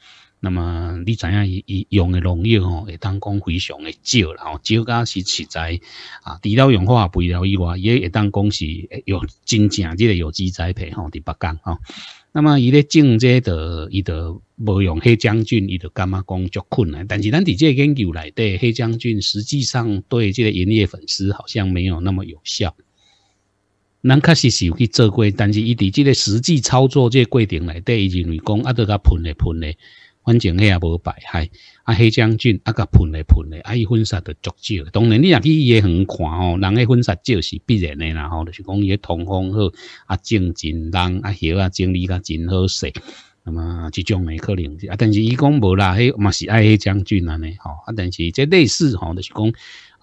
那么你知影伊伊用诶农药吼，会当讲非常诶少啦吼，少甲是实在啊，除了用化肥料以外，也会当讲是有真正即个有机栽培吼，伫北港吼。那么伊咧种这的，伊的无用黑将军，伊就感觉讲足困难。但是咱伫这研究来底，黑将军实际上对这个盐业粉丝好像没有那么有效。咱确实是有去做过，但是伊伫这个实际操作这过程来底，伊认为讲啊，都甲喷咧喷咧。反正迄也无败害，啊，黑将军啊，甲喷来喷来，啊，伊粉杀着足少。当然，你若去伊个远看吼，人个粉杀少是必然的啦吼，就是讲伊个通风好，啊，种真人啊，叶啊，整理甲真好势。那么即种诶可能，啊，但是伊讲无啦，迄嘛是爱黑将军安尼吼，啊，但是这类似吼，就是讲。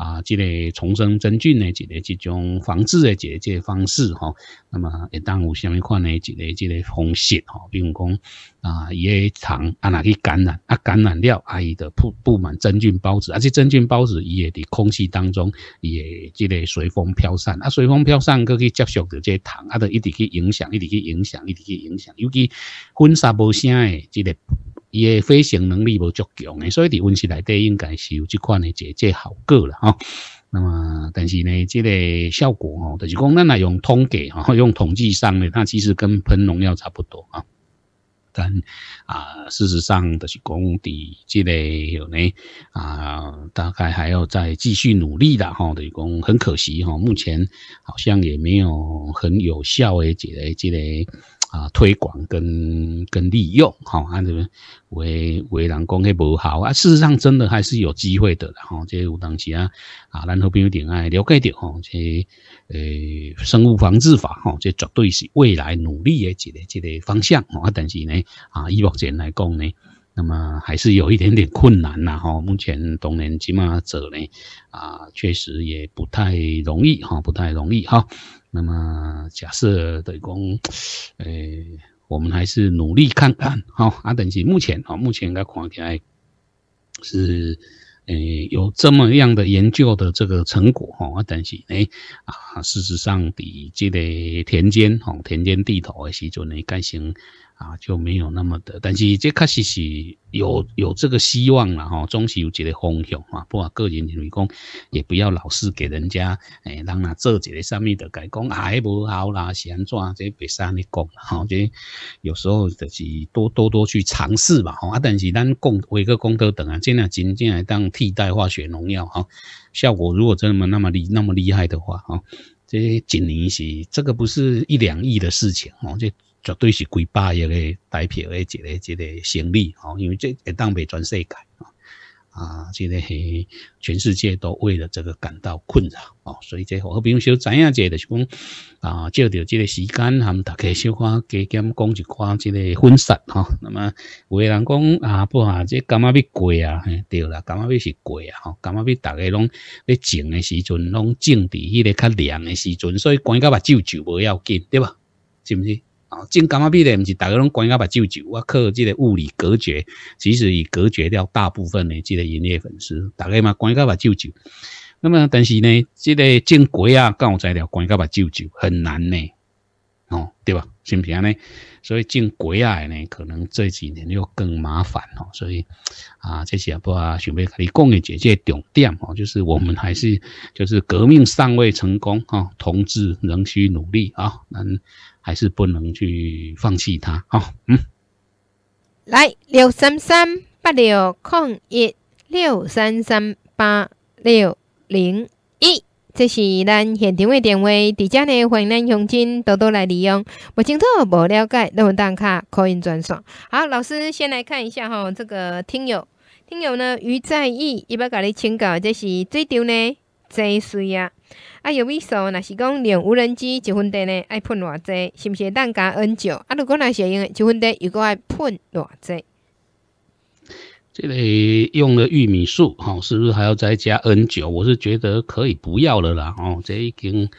啊，这个重生真菌的这个这种防治的这个这个方式哈，那么一旦有相款的一个这个风险哈，比如讲啊，伊个糖啊哪去感染啊，感染了啊，伊的布布满真菌孢子，而且真菌孢子伊也伫空气当中也这个随风飘散啊，随风飘散，佮去接触到这糖啊，就一直去影响，一直去影响，一直去影响，尤其婚纱无声的这个。伊诶飞行能力无足强诶，所以伫温室内底应该是有即款诶解解效果啦吼。那么，但是呢，即个效果吼，就是讲咱来用统计吼，用统计上呢，它其实跟喷农药差不多啊。但啊，事实上就是讲伫即个有呢啊，大概还要再继续努力的吼。就是讲很可惜吼，目前好像也没有很有效诶，即个即个。啊，推广跟跟利用，哈，啊，这个为为人讲迄无好啊，事实上真的还是有机会的，哈，这有当时啊，啊，咱好朋友点爱了解到，哈，这诶生物防治法，哈，这绝对是未来努力的一个一个方向，啊，但是呢，啊，以目前来讲呢，那么还是有一点点困难呐，哈，目前当然起码者呢，啊，确实也不太容易，哈，不太容易，哈。那么假设的讲，呃，我们还是努力看看，哈啊。等于目前啊，目前应该看起来是，诶，有这么样的研究的这个成果哈。啊，但是呢，啊，事实上比这个田间哈，田间地头的时阵呢，改成。啊，就没有那么的，但是这确实是有有这个希望了哈，总是有一个方向啊。不过个人认为讲，也不要老是给人家诶，让他做一个上面的改讲，还不好啦，是安怎这别山你讲哈，这有时候就是多多多去尝试吧哈。啊，但是咱讲维个功德等啊，尽量尽进来当替代化学农药哈，效果如果真的那么厉那么厉害的话哈，这几年是这个不是一两亿的事情哦，这。绝对是几百亿的代表的一个一个胜利哦，因为这一当被全世界啊啊，这个是全世界都为了这个感到困扰哦，所以这好比如说知影者就是讲啊，借着这个时间，他们大家小可加减讲一寡这个分散哈。那么有的人讲啊，不啊，这干嘛要贵啊？对啦，干嘛要是贵啊？吼，干嘛要大家拢咧静的时阵，拢静伫迄个较凉的时阵，所以关到目睭就无要紧，对吧？是不是？啊进伽马比的，不是大家拢关个把舅舅，我靠，这个物理隔绝，其实已隔绝掉大部分的这个营业粉丝，大概嘛关个把舅舅。那么，但是呢，这个进鬼啊，刚好材料关个把舅舅很难呢，哦，对吧？是不是呢？所以进鬼啊呢，可能这几年又更麻烦哦。所以啊，这些不啊，想要你讲的这些重点哦，就是我们还是就是革命尚未成功哈，同志仍需努力啊，嗯。还是不能去放弃它，哈，嗯，来六三三八六空一六三三八六零一，这是咱现场的电话，伫遮呢欢迎咱乡亲多多来利用。不清楚、不了解，那么当卡可以专线。好，老师先来看一下哈，这个听友，听友呢于在意，伊要甲你请教，这是最丢呢，这水啊。啊，玉米素若是讲用无人机一分地呢，爱喷偌济，是毋是会当加 N 九？啊，如果若是用一分地，又搁爱喷偌济？这里用了玉米素，哈，是不是还要再加 N 九？我是觉得可以不要了啦，哦，这已经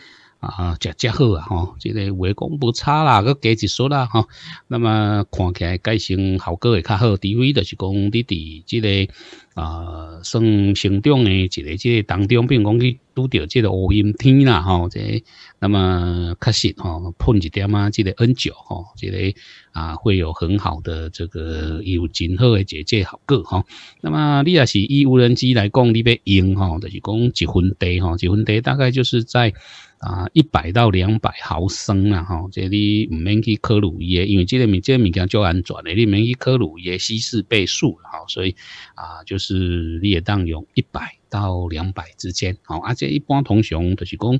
啊，食食好啊，吼，这个话讲不差啦，佮加一说啦，吼。那么看起来改成效果会较好，除非就是讲你伫这个啊，算成长的一个这个当中，比如讲去拄着这个乌阴天啦，吼，这那么确实吼，喷一点啊，这个 N 九吼，这个。啊，会有很好的这个有真好的解决效果哈。那么你也是以无人机来讲，你要用哈，就是讲一分地哈，一分地大概就是在啊一百到两百毫升啦哈。这你唔免去考虑伊，因为这个物这个物件就安全的，你免去考虑伊稀释倍数哈。所以啊，就是是你也当用一百到两百之间好，而且一般通常就是讲。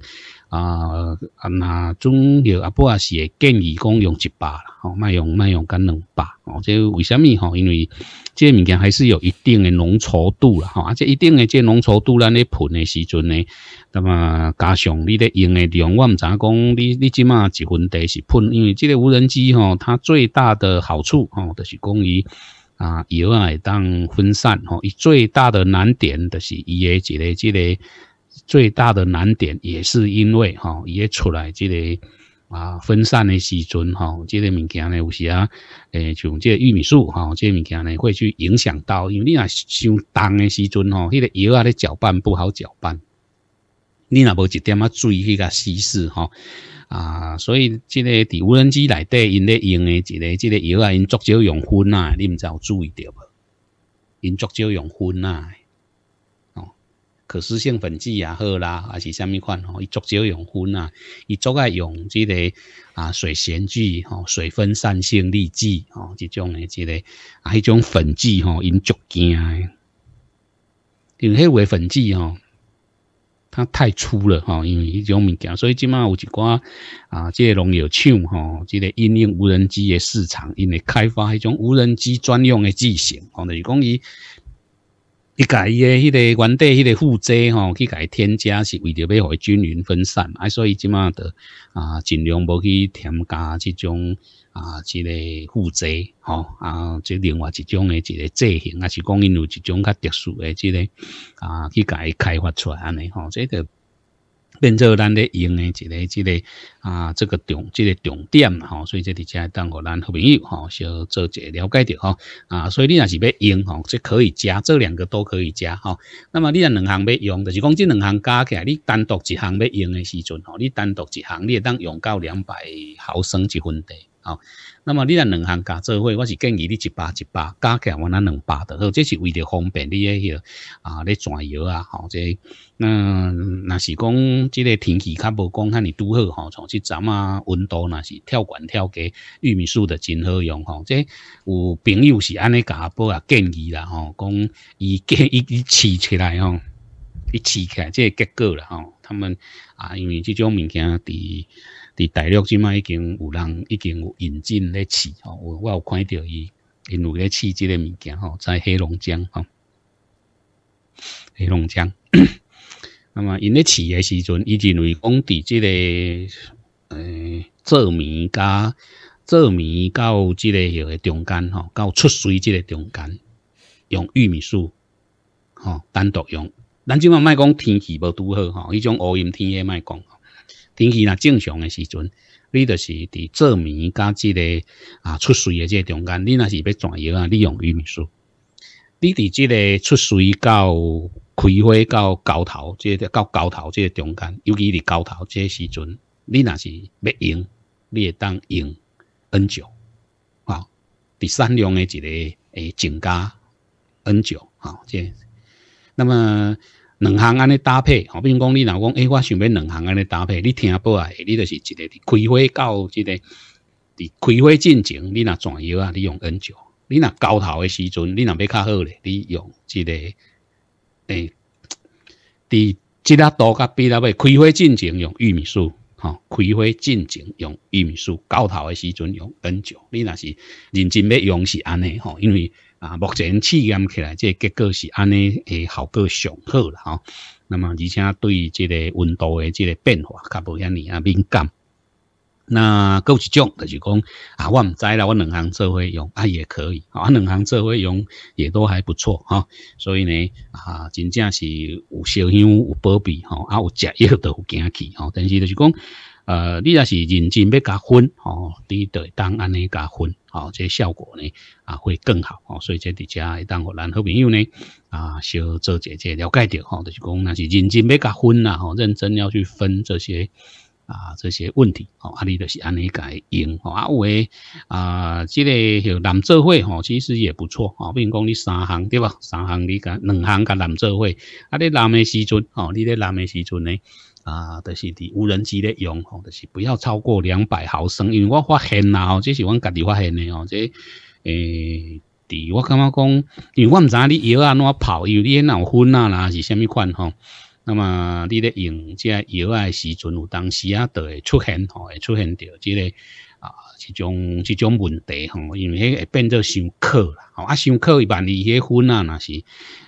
啊啊，那种药啊，不也是建议讲用一百啦，吼，卖用卖用干两百，哦，这为什么吼？因为这物件还是有一定的浓稠度啦，吼，而且一定的这浓稠度，咱咧喷的时阵呢，那么加上你咧用的量，我毋知影讲你你即马一分地是喷，因为这个无人机吼，它最大的好处吼，就是讲伊啊油啊会当分散吼，最大的难点就是伊的一个这个。最大的难点也是因为哈，也出来这个啊分散的时阵哈，这个物件呢有时啊，诶像这个玉米素哈，这个物件呢会去影响到，因为你若伤重的时阵吼，迄个油啊咧搅拌不好搅拌，你若无一点啊注意迄个稀释哈啊，所以这个伫无人机内底因咧用的一个这个药啊，因足少用粉啊，你毋知有注意到无？因足少用粉啊。哦可湿性粉剂也好啦，还是虾米款哦？伊足少用粉啊，伊足爱用即个啊水咸剂吼，水分散性粒剂吼，即种诶即个啊迄种粉剂吼，因足惊诶。因迄个粉剂吼，它太粗了吼，因为迄种物件，所以即马有一寡啊，即个农业厂吼，即个应用无人机诶市场，因为开发迄种无人机专用诶剂型，吼，就是讲伊。伊家伊诶迄个原地迄个负载吼，去伊添加是为着要互伊均匀分散，啊，所以即马的啊尽量无去添加即种啊即个负载吼啊，即另外一种诶一个剂型，啊是讲因有一种较特殊诶即个啊去甲伊开发出来安尼吼，这个。变做咱咧用诶一个、即个啊，这个重、即个重点吼，所以这伫遮当互咱好朋友吼，小做者了解着吼啊，所以你若是要用吼，这可以加，这两个都可以加吼。那么你若两项要用，就是讲这两项加起来，你单独一项要用诶时阵吼，你单独一项你会当用到两百毫升一分地。好，那么你若两项加做伙，我是建议你一百一百加起来，我那两百的，好，这是为了方便你迄个啊，咧转药啊，吼，这那若是讲即个天气较无讲遐尼拄好吼，从即阵啊温度若是跳悬跳低，玉米素的真好用吼，这有朋友是安尼甲报啊建议啦吼，讲伊建伊伊饲起来吼，伊饲起来即个结果啦吼，他们啊，因为即种物件伫。伫大陆即卖已经有人已经有引进咧饲吼，我我有看到伊因有咧饲即个物件吼，在黑龙江吼，黑龙江。那么因咧饲诶时阵，伊认为讲伫即个诶做米加做米到即个迄个中间吼，到出水即个中间，用玉米素吼单独用。咱即卖卖讲天气无拄好吼，迄种乌阴天诶卖讲。天气若正常诶时阵，你就是伫做面加即个啊出水诶即个中间，你若是要转药啊，你用玉米素。你伫即个出水到开花到高头，即个到高头即个中间，尤其伫高头即个时阵，你若是要用，你会当用 N 九，啊，第三量诶一个诶增加 N 九，啊，即那么。两项安尼搭配，吼，比如讲你若讲，诶，我想要两项安尼搭配，你听报啊，你就是一个开花到即个，伫开花进前，你若转药啊，你用 N 九；你若高头诶时阵，你若要较好咧，你用即个，诶，伫即粒多甲比较尾开花进前用玉米素，吼，开花进前用玉米素，高头诶时阵用 N 九。你若是认真要用是安尼吼，因为。啊，目前试验起来，这结果是安尼，诶，效果上好啦吼。那么而且对这个温度的这个变化较无遐尼啊敏感。那有一种就是讲啊，我唔知啦，我两行做会用啊也可以，啊两行做会用也都还不错哈。所以呢啊，真正是有烧香有保庇吼，啊有食药都有惊气吼。但是就是讲呃，你若是认真要加分吼，你就当安尼加分吼，这效果呢啊会更好哦。所以这伫遮会当互咱好朋友呢啊，小做姐姐了解着吼，就是讲若是认真要加分啦吼，认真要去分这些。啊，这些问题，啊，你就是安尼改用，啊，有诶，啊，即个叫蓝做会，吼，其实也不错，吼，比如讲你三行对吧？三行你甲两行甲蓝做会，啊，你蓝诶时阵，吼，你咧蓝诶时阵呢，啊，就是伫无人机咧用，吼，就是不要超过两百毫升，因为我发现啦，吼，这是阮家己发现诶，吼，这，诶，伫我感觉讲，因为我毋知影你药安怎泡，因为你脑昏啊啦，是虾米款，吼。那么你咧用即个药啊时阵，有当时啊，都会出现吼，会出现着即个啊，即种即种问题吼，因为迄会变做伤苦啦，吼啊伤苦，万一迄粉啊，若是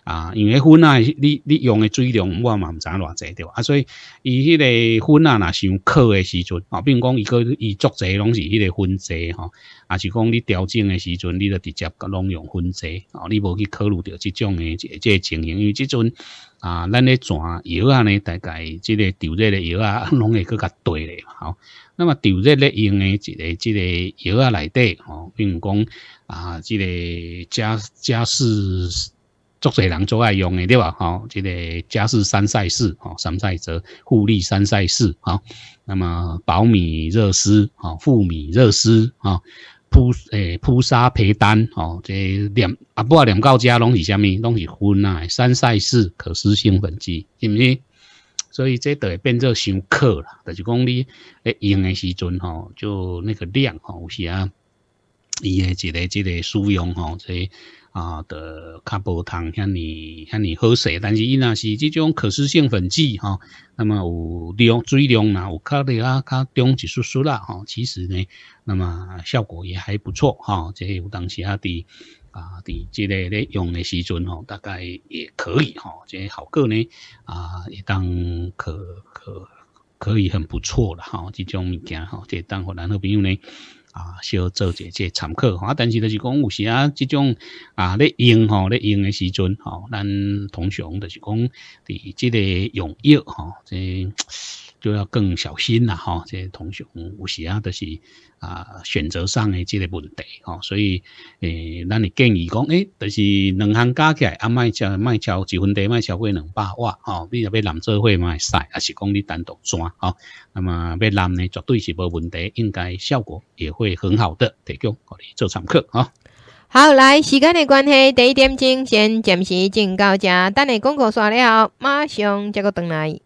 啊，因为粉啊，你你用诶水量我嘛毋知偌济对啊，所以伊迄个粉啊，若伤苦诶时阵，啊，比如讲伊个伊作济拢是迄个粉剂吼，啊是讲你调整诶时阵，你著直接拢用粉剂，哦，你无去考虑着即种诶即即情形，因为即阵。啊，咱咧转药啊呢，大概即个调热的药啊，拢会搁较对咧，吼。那么调热咧用诶一个即个药啊内底，吼，比如讲啊，即个加加士足侪人做爱用诶，对吧？吼，即个加士三赛四，吼，三赛则富力三赛四，吼。那么保米热丝，吼，富米热丝，吼。扑诶，扑沙培丹吼，这两啊，不啊，两高加拢是虾米？拢是酚啊，三赛四可湿性粉剂，是毋是？所以这都会变做伤克啦。就是讲你诶用诶时阵吼，就那个量吼，有时啊，伊诶一个一个使用吼，这。啊的较无通遐尼遐尼好势，但是伊若是即种可湿性粉剂吼，那么有量水量呐有较咧啊卡中一丝丝啦吼，其实呢，那么效果也还不错哈。这有当时啊伫啊伫即个咧用的时阵吼，大概也可以吼，这效果呢啊也当可可可以很不错了哈。即种物件哈，这当互咱好朋友呢。啊，小做者这参考啊，但是就是讲有时啊，这种啊咧用吼咧用的时阵吼，咱通常就是讲伫这个用药吼，这就要更小心啦吼，这些同学有时啊，就是啊选择上诶即个问题吼，所以诶，咱诶建议讲，诶，就是两项加起来啊，卖超卖超一分地卖超过两百瓦吼，你若要蓝做会卖晒，还是讲你单独转吼，那么要蓝呢，绝对是无问题，应该效果也会很好的，提供给你做参考吼。好，来时间的关系，第一点钟先暂时进到这，等你广告刷了，马上接个回来。